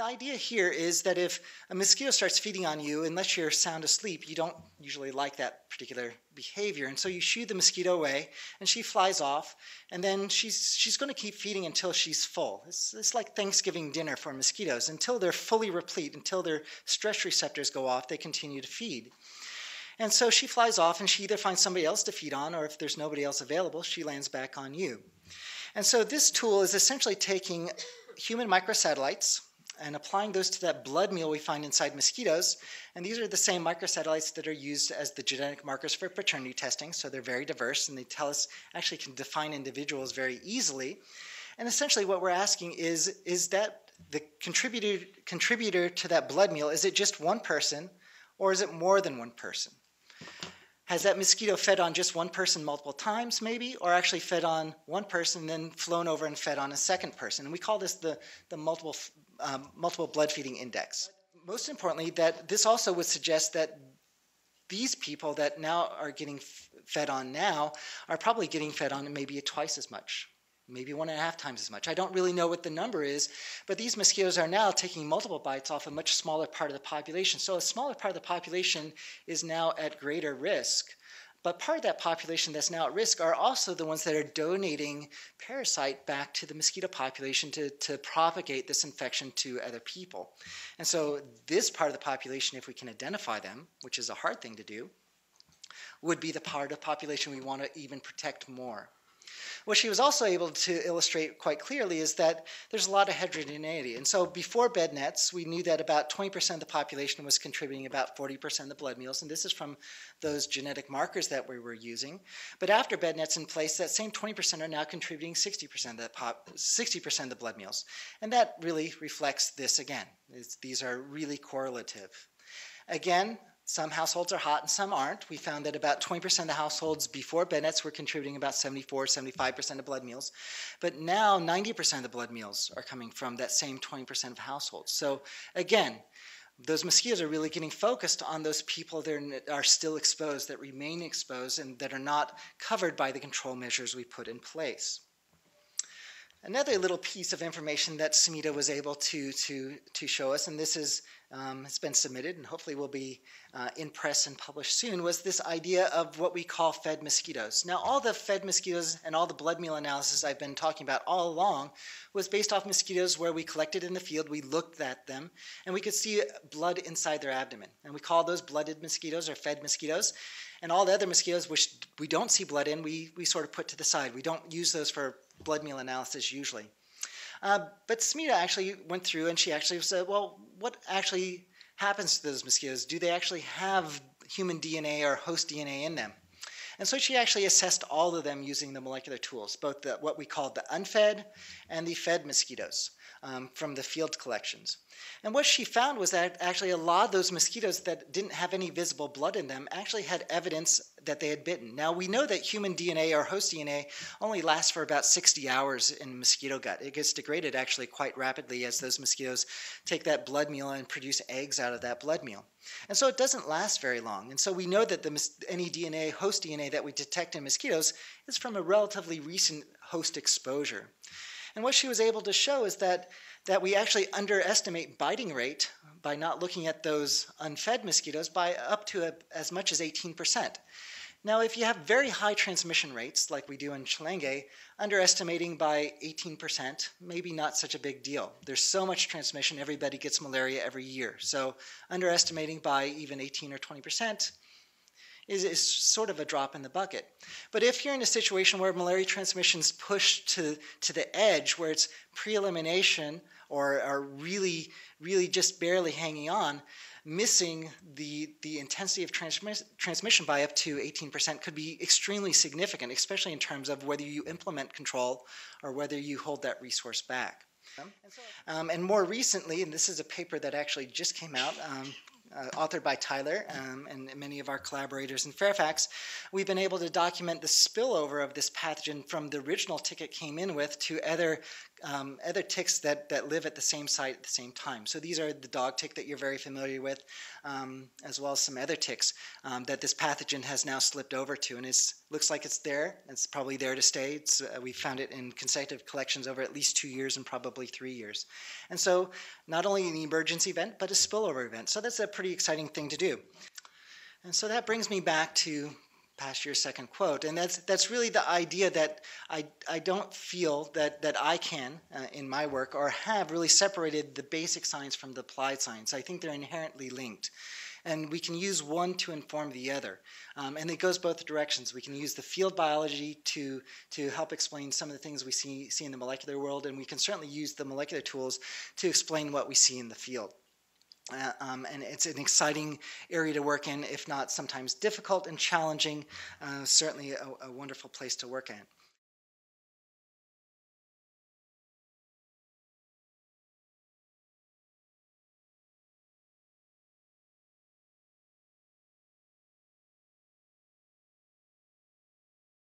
idea here is that if a mosquito starts feeding on you, unless you're sound asleep, you don't usually like that particular behavior. And so you shoo the mosquito away, and she flies off, and then she's, she's going to keep feeding until she's full. It's, it's like Thanksgiving dinner for mosquitoes. Until they're fully replete, until their stress receptors go off, they continue to feed. And so she flies off, and she either finds somebody else to feed on, or if there's nobody else available, she lands back on you. And so this tool is essentially taking human microsatellites and applying those to that blood meal we find inside mosquitoes. And these are the same microsatellites that are used as the genetic markers for paternity testing. So they're very diverse and they tell us, actually can define individuals very easily. And essentially what we're asking is, is that the contributor, contributor to that blood meal, is it just one person or is it more than one person? Has that mosquito fed on just one person multiple times, maybe, or actually fed on one person, then flown over and fed on a second person? And we call this the, the multiple, um, multiple blood feeding index. Most importantly, that this also would suggest that these people that now are getting fed on now are probably getting fed on maybe twice as much maybe one and a half times as much. I don't really know what the number is, but these mosquitoes are now taking multiple bites off a much smaller part of the population. So a smaller part of the population is now at greater risk. But part of that population that's now at risk are also the ones that are donating parasite back to the mosquito population to, to propagate this infection to other people. And so this part of the population, if we can identify them, which is a hard thing to do, would be the part of the population we want to even protect more. What she was also able to illustrate quite clearly is that there's a lot of heterogeneity. And so before bed nets, we knew that about 20% of the population was contributing about 40% of the blood meals. And this is from those genetic markers that we were using. But after bed nets in place, that same 20% are now contributing 60% of the, pop, 60% of the blood meals. And that really reflects this again. It's, these are really correlative. Again, some households are hot and some aren't. We found that about 20% of the households before bed nets were contributing about 74, 75% of blood meals. But now 90% of the blood meals are coming from that same 20% of households. So again, those mosquitoes are really getting focused on those people that are still exposed, that remain exposed, and that are not covered by the control measures we put in place. Another little piece of information that Smita was able to, to, to show us, and this is, um, has been submitted and hopefully will be uh, in press and published soon, was this idea of what we call fed mosquitoes. Now, all the fed mosquitoes and all the blood meal analysis I've been talking about all along was based off mosquitoes where we collected in the field, we looked at them, and we could see blood inside their abdomen. And we call those blooded mosquitoes or fed mosquitoes. And all the other mosquitoes, which we don't see blood in, we, we sort of put to the side. We don't use those for blood meal analysis usually. Uh, but Smita actually went through and she actually said, well, what actually happens to those mosquitoes? Do they actually have human DNA or host DNA in them? And so she actually assessed all of them using the molecular tools, both the, what we called the unfed and the fed mosquitoes um, from the field collections. And what she found was that actually a lot of those mosquitoes that didn't have any visible blood in them actually had evidence that they had bitten. Now we know that human DNA or host DNA only lasts for about 60 hours in mosquito gut. It gets degraded actually quite rapidly as those mosquitoes take that blood meal and produce eggs out of that blood meal. And so it doesn't last very long. And so we know that the, any DNA, host DNA that we detect in mosquitoes is from a relatively recent host exposure. And what she was able to show is that, that we actually underestimate biting rate by not looking at those unfed mosquitoes by up to a, as much as 18%. Now, if you have very high transmission rates, like we do in Nchelenge, underestimating by 18%, maybe not such a big deal. There's so much transmission, everybody gets malaria every year. So underestimating by even 18 or 20%, is, is sort of a drop in the bucket. But if you're in a situation where malaria transmission is pushed to, to the edge, where it's pre-elimination or are really, really just barely hanging on, missing the, the intensity of transmi- transmission by up to 18% could be extremely significant, especially in terms of whether you implement control or whether you hold that resource back. Um, and more recently, and this is a paper that actually just came out um, uh, authored by Tyler um, and many of our collaborators in Fairfax, we've been able to document the spillover of this pathogen from the original ticket came in with to other um, other ticks that, that live at the same site at the same time. So these are the dog tick that you're very familiar with, um, as well as some other ticks um, that this pathogen has now slipped over to. And it looks like it's there. It's probably there to stay. Uh, we found it in consecutive collections over at least two years and probably three years. And so not only an emergency event, but a spillover event. So that's a pretty exciting thing to do. And so that brings me back to Pasteur second quote. And that's, that's really the idea that I, I don't feel that, that I can, uh, in my work, or have really separated the basic science from the applied science. I think they're inherently linked. And we can use one to inform the other. Um, and it goes both directions. We can use the field biology to, to help explain some of the things we see, see in the molecular world, and we can certainly use the molecular tools to explain what we see in the field. Uh, um, and it's an exciting area to work in, if not sometimes difficult and challenging, uh, certainly a, a wonderful place to work at.